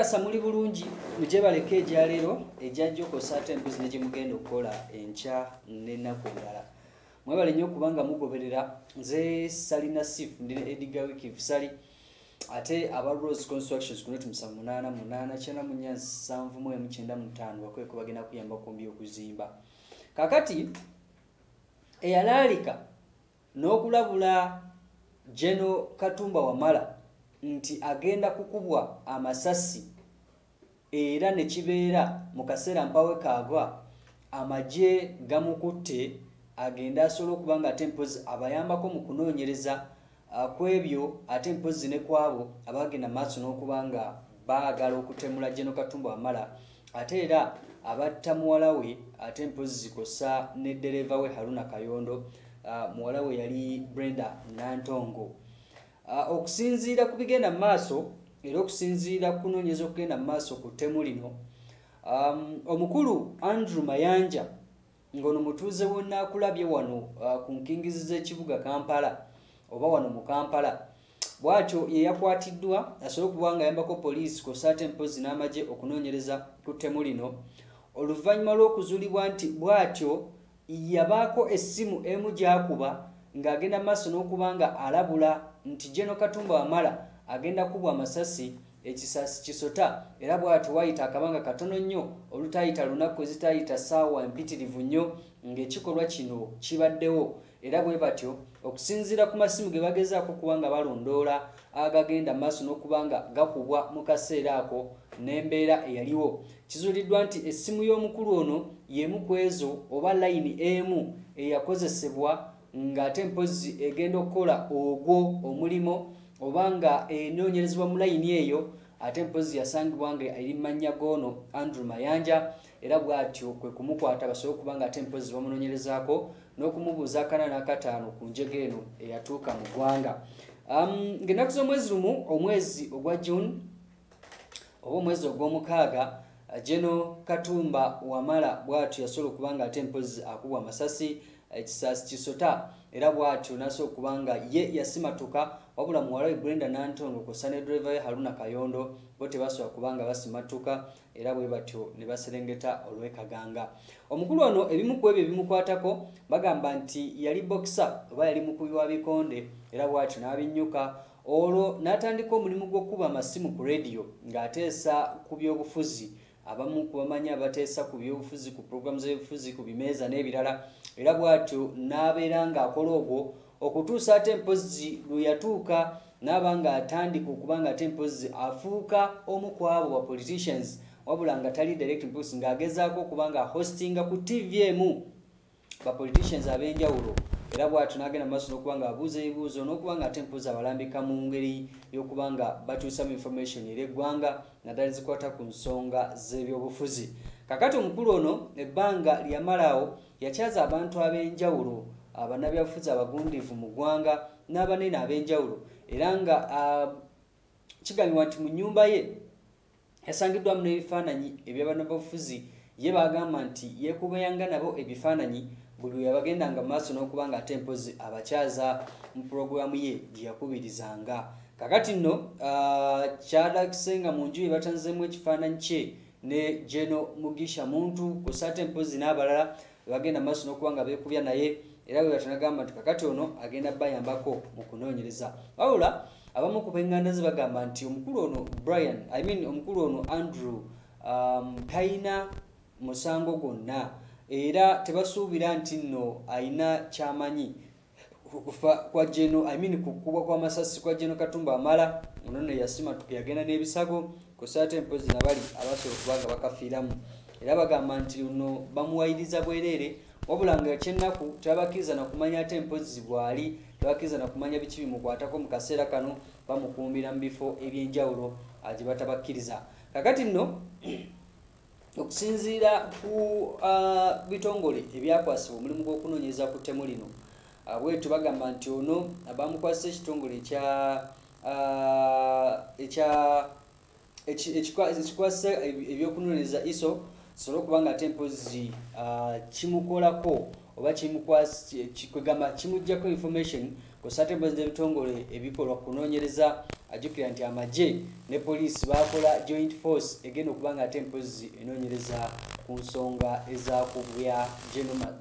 nkakasa muli bulungi mugyebaleka egyaleero ejyajjokosa ate embuzi negimugenda okukola enkya n'ennaku endala. Mwebale nnyo okubanga mugoberera nze salina sif ndi ediga wiki sali ate aba rose constructions kunoti musanvu munaana munaana kyenda mu nnya nsanvu mu emu kyenda mu ttaano bakweko bagenda kuyamba kumbi okuzimba. Kakati eyalaalika n'okulabula geno katumba wamala nti agenda kukubwa amasasi era ne kibeera mu kaseera mpawe kaagwa amagye gamukutte agenda asobola okuba nga ate mpozi abayambako mu kunoonyereza ku ebyo ate mpozi ne kwabo abagenda maaso n'okuba nga baagala okutemula geno katumba wamala ate era abatta muwala we ate mpozi zikosa ne ddereeva we haruna kayondo uh, muwala we yali brenda nantongo. Uh, okusinziira ku bigenda mu maaso era okusinziira ku kunoonyeza okugenda mu maaso ku ttemu lino um, omukulu andrew mayanja ng'ono mutuuze wonnaakulabye wano uh, ku nkingizi z'ekibuga kampala oba wano mu kampala bw'atyo ye yakwatiddwa asobole okuba nga ayambako poliisi kosa ate mpozi n'amagye okunoonyereza ku ttemu lino oluvannyuma lw'okuzuulibwa nti bw'atyo yabaako essimu emu gy'akuba ng'agenda mu maaso n'okuba nga alabula nti geno katumba wamala agenda kubwa amasasi ekisasi kisota era bw'atyo wayita akabanga katono nnyo olutayita lunaku ezitayita ssaawa empitirivu nnyo ng'ekikolwa kino kibaddewo. Era bwe batyo okusinziira ku masimu ge bagezaako okuba nga balondoola agagenda maaso n'okuba nga gakubwa mu kaseera ako n'embeera eyaliwo. Kizuuliddwa nti essimu y'omukulu ono y'emu ku ezo oba layini emu eyakozesebwa ng'ate mpozi egenda okukola ogwo omulimo oba nga enoonyerezebwa mu layini eyo ate mpozi yasangibwa nga eri mannya goono andrew mayanja era bw'atyo kwe kumukwata basobole okuba nga ate mpozi bamunoonyerezaako n'okumubuuza akana n'akataano ku njego eno eyatuuka mu ggwanga. Ng'ennaku z'omwezi lumu omwezi ogwa june oba omwezi ogw'omukaaga geno katumba wamala bw'atyo yasobola okuba nga ate mpozi akubwa amasasi ekisaasi kisota era bw'atyo nasobola okuba nga ye yasimatuka wabula muwala we brenda nantongo kosa ne dreva ye haruna kayondo bo tebasobola kuba nga basimatuka era bwe batyo ne baserengeta olw'ekaganga. Omukulu ono ebimu ku ebyo ebimukwatako bagamba nti yali bokisa oba yali mukubi wa bikonde era bw'atyo n'abinnyuka olwo n'atandika omulimu gw'okuba amasimu ku rediyo ng'ateesa ku byobufuzi abamu kubamanyi abateesa ku byobufuzi ku puroguramu z'ebufuzi ku bimeeza n'ebirala. Era bw'atyo n'abeera ng'akola ogwo okutuusa ate mpozi lwe yatuuka n'aba ng'atandika okuba nga ate mpozi afuuka omu ku abo ba politicians wabula nga tali direct mpozi ng'agezaako okuba nga hostinga ku tv emu ba politicians ab'enjawulo. Era bw'atyo n'agenda mu maaso n'okuba nga abuuza ebibuuzo n'okuba nga ate mpozi abalambika mu ngeri y'okuba nga batuusamu information eri eggwanga naddala zikwata ku nsonga z'ebyobufuzi. Kakati omukulu ono ebbanga lyamalaawo yakyaza abantu ab'enjawulo abannabyabufuzi abagundiivu mu ggwanga n'abanene ab'enjawulo. Era nga kigambibwa nti mu nnyumba ye yasangiddwamu n'ebifaananyi ebyabannabyabufuzi. Ye bagamba nti yeekubayanga nabo ebifaananyi buli we yabagendanga mu maaso n'okuba nga ate mpozi abakyaza mu puroguramu ye gye yakubirizanga. Kakati nno kyalakise nga mu nju ye batanzemu ekifaananyi kye ne geno mugisha muntu kusa ate mpozi n'abalala bagenda maaso n'okuba nga beekubya naye era bwe batanagamba nti kakati ono agenda bayambako mu kunoonyereza. Wabula abamu ku benganda ze bagamba nti omukulu ono brian i mean omukulu ono andrew um, talina musango gwonna era tebasuubira nti nno ayina kyamanyi. Kufa kwa geno i mean kukubwa kw'amasasi kwa geno katumba amala ono ne yasima yagenda n'ebisago kusa ate mpozi nabali abasobola okuba nga bakafiiramu. Era bagamba nti ono bamuwayiriza bwereere wabula nga kyennaku tebabakkiriza nakumanya ate mpozi bwali tebakkiriza nakumanya biki bimukwatako mu kaseera kano bamukumbira mu bifo ebyenjawulo gye batabakkiriza. Kakati nno okusinziira ku bitongole ebyakwasibwa omulimu gw'okunoonyereza ku ttemu lino bwetu bagamba nti ono bamukwasisa ekitongole ekya uh, ekya ekikwasisa ebyokunoonyereza iso kisobole okuba nga ate mpozi uh, kimukolako oba kwegamba kimugjako information kosa tempozi n'ebitongole ebikolwa kunoonyereza ajjukira nti amagye ne poliisi bakola joint force egenda okuba nga tempozi enoonyereza ku nsonga ezakubya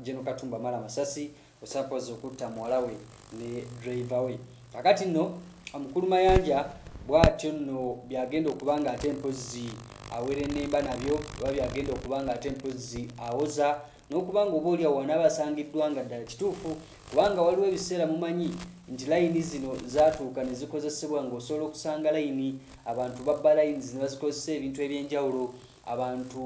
geno katumba mala masasi osapozi okutta muwala we ne driver we. Kakati nno omukulu mayanja bw'atyo nno byagenda okuba nga ate mpozi awera enemba nabyo oba byagenda okuba nga ate mpozi awoza. N'okuba nga oba oliawo wanaabasangiddwa nga ddala kituufu kubanga waliwo ebiseera mumanyi nti layini zino zatuuka ne zikozesebwa ng'osobola okusanga layini abantu babba layini zino bazikozesa ebintu ebyenjawulo abantu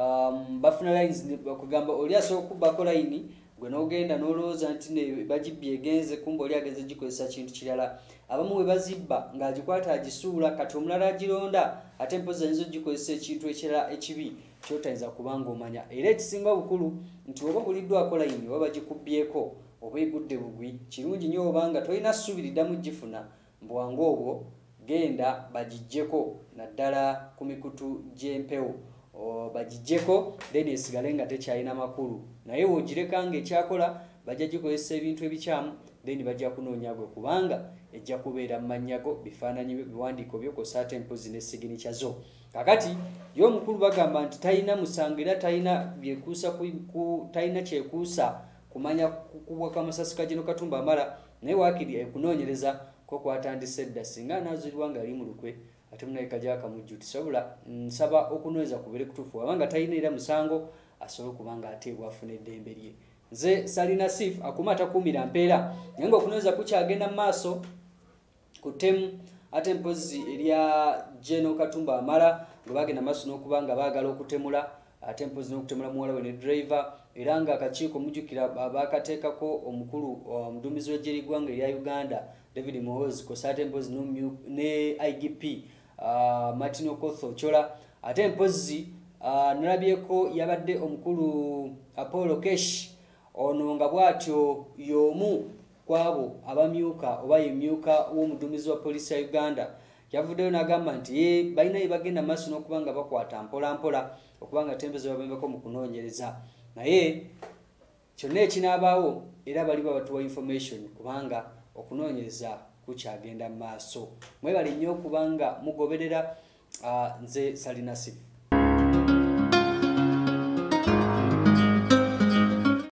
um, bafuna layini kugamba oli asobola okubbako layini gwe n'ogenda n'olowooza nti bagibbi egenze kumba oli agenze gikozesa kintu kirala. Abamu we bazibba ng'agikwata agisuula kati omulala agironda ate mpozi ayinza ogikozesa ekintu ekirala ekibi kyotayinza kubanga omanya era ekisinga obukulu nti oba buliddwako layini oba bagikubbyeko oba egudde bugwi kirungi nnyo obanga tolina ssuubi liddamu gifuna mbwangu obwo genda bagijjeko naddala ku mikutu gy'empewo bagijjeko then esigale nga tekyalina makulu. Naye woogireka nga ekyakola bajja gikozesa ebintu ebikyamu then bajja kunoonya gwe kubanga ejja kubeera mu mannyago bifaananyi biwandiiko byokosa ate empozi nesigini kyazo kakati ye omukulu bagamba nti talina musango era talina byekuusa talina kyekuusa kumanya kukubwa kamasasi kagino katumba amala naye waakiri ekunoonyereza kokwatandise edda singa anaazulibwa nga ali mu lukwe ate munabika gyakamujju tisobola nsaba okunoonyeza kubeere kutuufu wabanga talina era musango asobole okuba nga ateebwa afuna eddembe lye. Nze salina sif akuma atakuumira mpeera naye nga okunoonyeza kukyagenda mu maaso ku temu ate mpozi erya geno katumba amala nga bagenda maaso n'okuba nga baagala okutemula ate mpozi n'okutemula muwala we ne driver era nga akakiiko mujjukira bakateekako omukulu omuduumizi w'ejjeri ggwanga erya uganda david mohozi kosa ate mpozi ne igp martin okotho. Chola ate mpozi uh, nalabyeko yabadde omukulu apollo kesh ono nga bw'atyo y'omu kwabo abamyuka oba yemyuka w'omuduumizi wa poliisi ya uganda yavuddeyo n'agamba nti ye balina bye bagenda maaso n'okuba nga bakwata mpola mpola okuba nga tembezo babembeko mu kunoonyereza. Naye kyonna ekinaabaawo era bali babatuwa information kubanga okunoonyereza kukyagenda maaso. Mwebale nnyo okuba nga mugoberera nze salinasifu